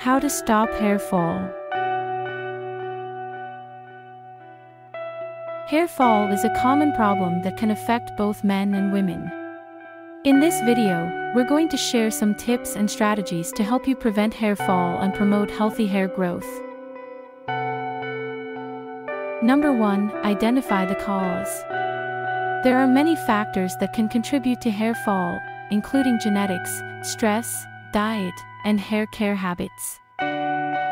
How to stop hair fall. Hair fall is a common problem that can affect both men and women. In this video, we're going to share some tips and strategies to help you prevent hair fall and promote healthy hair growth. Number 1. Identify the cause. There are many factors that can contribute to hair fall, including genetics, stress, diet, and hair care habits.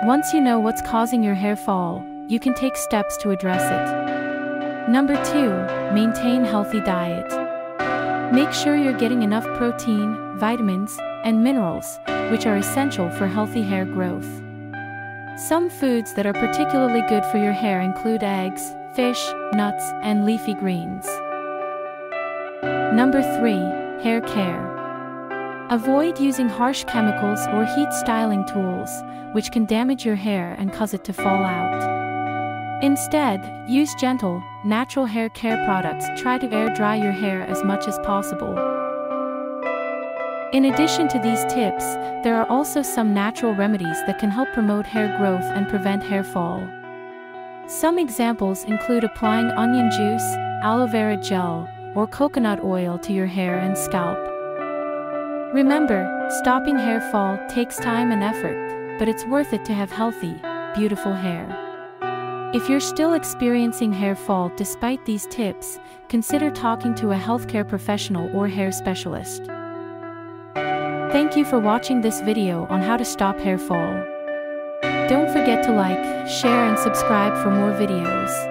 Once you know what's causing your hair fall, you can take steps to address it. Number 2. Maintain healthy diet. Make sure you're getting enough protein, vitamins, and minerals, which are essential for healthy hair growth. Some foods that are particularly good for your hair include eggs, fish, nuts, and leafy greens. Number 3. Hair care. Avoid using harsh chemicals or heat styling tools, which can damage your hair and cause it to fall out. Instead, use gentle, natural hair care products. Try to air dry your hair as much as possible. In addition to these tips, there are also some natural remedies that can help promote hair growth and prevent hair fall. Some examples include applying onion juice, aloe vera gel, or coconut oil to your hair and scalp. Remember, stopping hair fall takes time and effort, but it's worth it to have healthy, beautiful hair. If you're still experiencing hair fall despite these tips, consider talking to a healthcare professional or hair specialist. Thank you for watching this video on how to stop hair fall. Don't forget to like, share and subscribe for more videos.